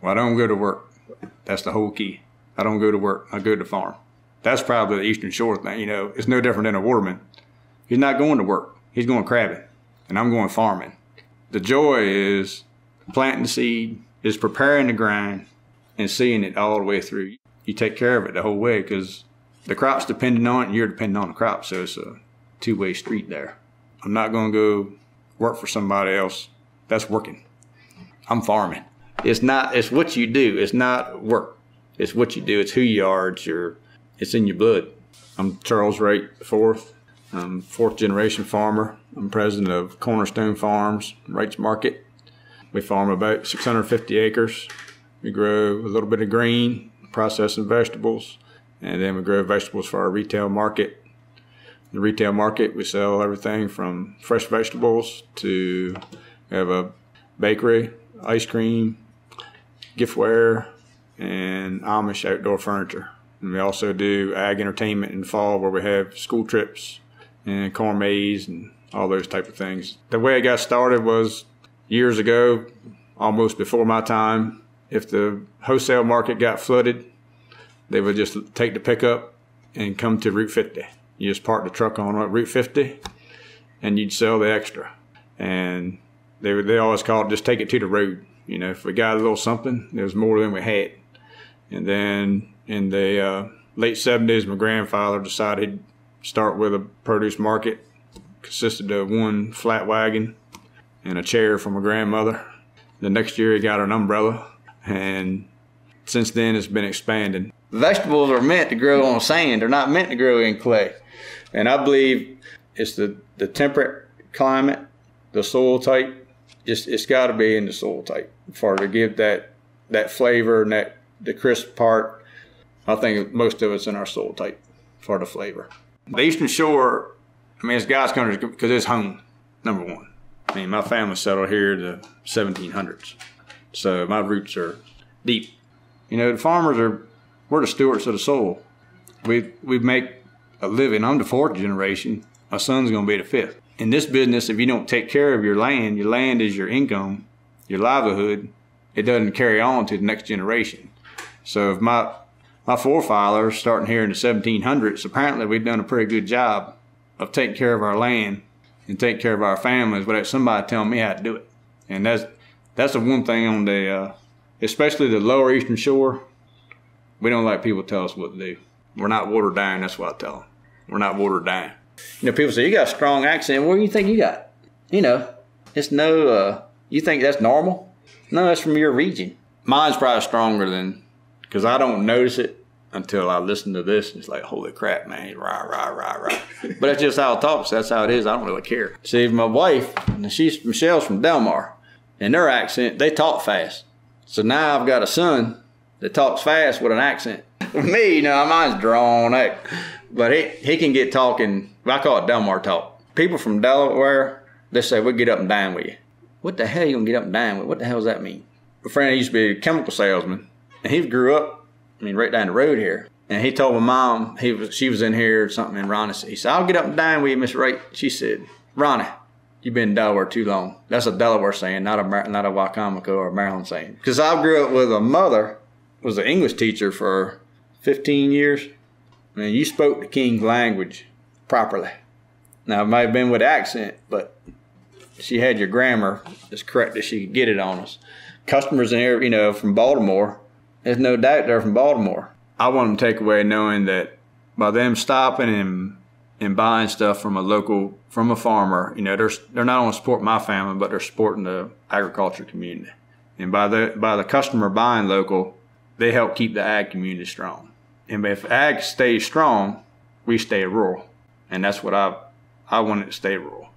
Well, I don't go to work. That's the whole key. I don't go to work. I go to farm. That's probably the Eastern Shore thing. You know, it's no different than a waterman. He's not going to work. He's going crabbing, and I'm going farming. The joy is planting the seed, is preparing the grind, and seeing it all the way through. You take care of it the whole way because the crop's dependent on it, and you're dependent on the crop. So it's a two-way street there. I'm not going to go work for somebody else. That's working. I'm farming. It's not. It's what you do. It's not work. It's what you do. It's who you are. It's your. It's in your blood. I'm Charles Wright fourth. I'm fourth generation farmer. I'm president of Cornerstone Farms, Wright's Market. We farm about 650 acres. We grow a little bit of green, processing vegetables, and then we grow vegetables for our retail market. The retail market, we sell everything from fresh vegetables to we have a bakery, ice cream, giftware, and Amish outdoor furniture. And we also do ag entertainment in fall where we have school trips and corn maze and all those type of things. The way I got started was years ago, almost before my time. If the wholesale market got flooded, they would just take the pickup and come to Route 50. You just park the truck on Route 50 and you'd sell the extra. And they, they always called just take it to the road. You know, if we got a little something, there was more than we had. And then in the uh, late 70s, my grandfather decided to start with a produce market. Consisted of one flat wagon and a chair for my grandmother. The next year, he got an umbrella. And since then, it's been expanding. Vegetables are meant to grow on sand. They're not meant to grow in clay. And I believe it's the, the temperate climate, the soil type. It's, it's got to be in the soil type for to give that that flavor and that the crisp part. I think most of it's in our soil type for the flavor. The Eastern Shore, I mean, it's God's country because it's home, number one. I mean, my family settled here in the 1700s, so my roots are deep. You know, the farmers are we're the stewards of the soil. We we make a living. I'm the fourth generation. My son's going to be the fifth. In this business, if you don't take care of your land, your land is your income, your livelihood. It doesn't carry on to the next generation. So if my my forefathers, starting here in the 1700s, apparently we've done a pretty good job of taking care of our land and taking care of our families without somebody telling me how to do it. And that's that's the one thing on the, uh, especially the lower eastern shore. We don't like people tell us what to do. We're not water dying. That's what I tell them. We're not watered down. You know, people say you got a strong accent. What do you think you got? You know, it's no. Uh, you think that's normal? No, that's from your region. Mine's probably stronger than because I don't notice it until I listen to this. It's like, holy crap, man, rah, rah, rah, rah. but that's just how it talks. That's how it is. I don't really care. See, my wife, she's Michelle's from Delmar, and their accent, they talk fast. So now I've got a son that talks fast with an accent. Me, you know, mine's drawn out. But he, he can get talking, I call it Delmar talk. People from Delaware, they say, we'll get up and dine with you. What the hell you gonna get up and dine with? What the hell does that mean? A friend used to be a chemical salesman, and he grew up, I mean, right down the road here. And he told my mom, he was, she was in here or something, and Ronnie said, he said, I'll get up and dine with you, Miss Wright. She said, Ronnie, you've been in Delaware too long. That's a Delaware saying, not a not a Wicomico or a Maryland saying. Because I grew up with a mother was an English teacher for 15 years. And you spoke the King's language properly. Now, it might have been with accent, but she had your grammar as correct as she could get it on us. Customers in here, you know, from Baltimore, there's no doubt they're from Baltimore. I want them to take away knowing that by them stopping and and buying stuff from a local from a farmer, you know, they're they're not only supporting my family, but they're supporting the agriculture community. And by the by the customer buying local, they help keep the ag community strong. And if ag stays strong, we stay rural. And that's what I I want it to stay rural.